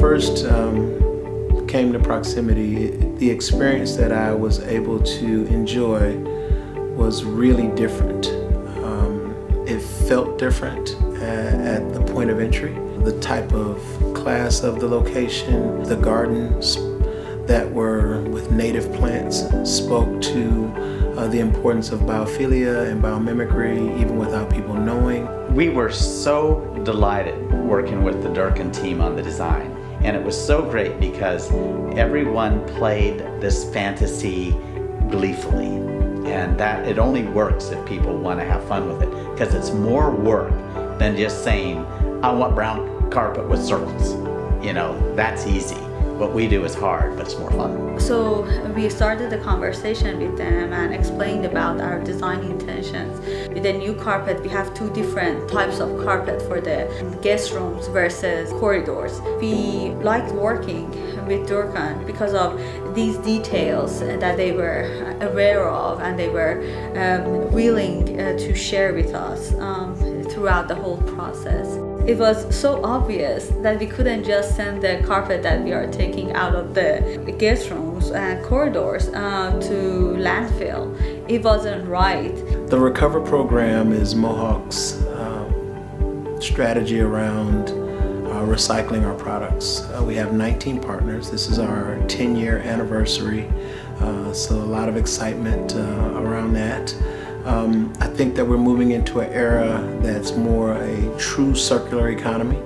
first um, came to proximity, the experience that I was able to enjoy was really different. Um, it felt different at, at the point of entry. The type of class of the location, the gardens that were with native plants spoke to uh, the importance of biophilia and biomimicry even without people knowing. We were so delighted working with the Durkan team on the design and it was so great because everyone played this fantasy gleefully. And that it only works if people want to have fun with it because it's more work than just saying I want brown carpet with circles. You know that's easy what we do is hard, but it's more fun. So we started the conversation with them and explained about our design intentions. With the new carpet, we have two different types of carpet for the guest rooms versus corridors. We liked working with Durkan because of these details that they were aware of and they were um, willing uh, to share with us um, throughout the whole process it was so obvious that we couldn't just send the carpet that we are taking out of the guest rooms and corridors uh, to landfill. It wasn't right. The Recover program is Mohawk's uh, strategy around uh, recycling our products. Uh, we have 19 partners. This is our 10 year anniversary, uh, so a lot of excitement uh, around that. Um, I think that we're moving into an era that's more a true circular economy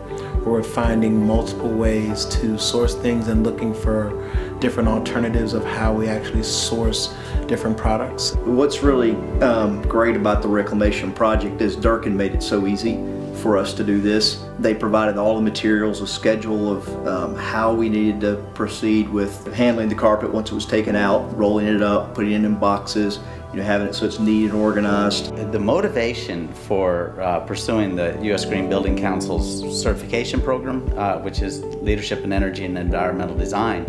where we're finding multiple ways to source things and looking for different alternatives of how we actually source different products. What's really um, great about the reclamation project is Durkan made it so easy for us to do this. They provided all the materials, a schedule of um, how we needed to proceed with handling the carpet once it was taken out, rolling it up, putting it in boxes, you know, having it so it's neat and organized. The motivation for uh, pursuing the U.S. Green Building Council's certification program, uh, which is Leadership in Energy and Environmental Design,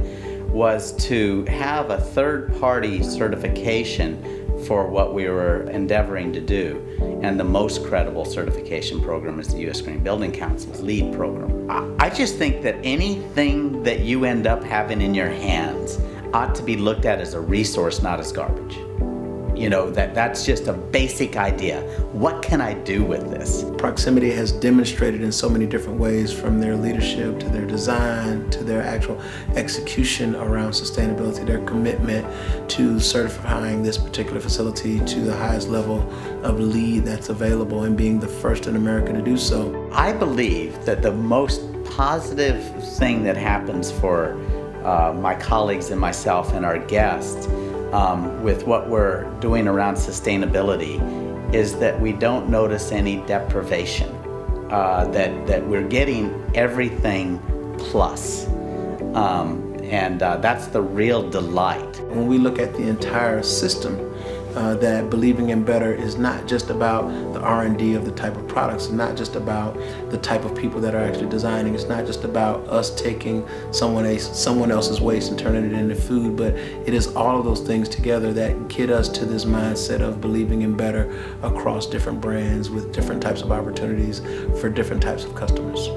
was to have a third-party certification for what we were endeavoring to do. And the most credible certification program is the U.S. Green Building Council's LEED program. I just think that anything that you end up having in your hands ought to be looked at as a resource, not as garbage. You know, that, that's just a basic idea. What can I do with this? Proximity has demonstrated in so many different ways from their leadership to their design to their actual execution around sustainability, their commitment to certifying this particular facility to the highest level of LEED that's available and being the first in America to do so. I believe that the most positive thing that happens for uh, my colleagues and myself and our guests um, with what we're doing around sustainability is that we don't notice any deprivation, uh, that, that we're getting everything plus. Um, and uh, that's the real delight. When we look at the entire system, uh, that believing in better is not just about the R&D of the type of products, not just about the type of people that are actually designing, it's not just about us taking someone, someone else's waste and turning it into food, but it is all of those things together that get us to this mindset of believing in better across different brands with different types of opportunities for different types of customers.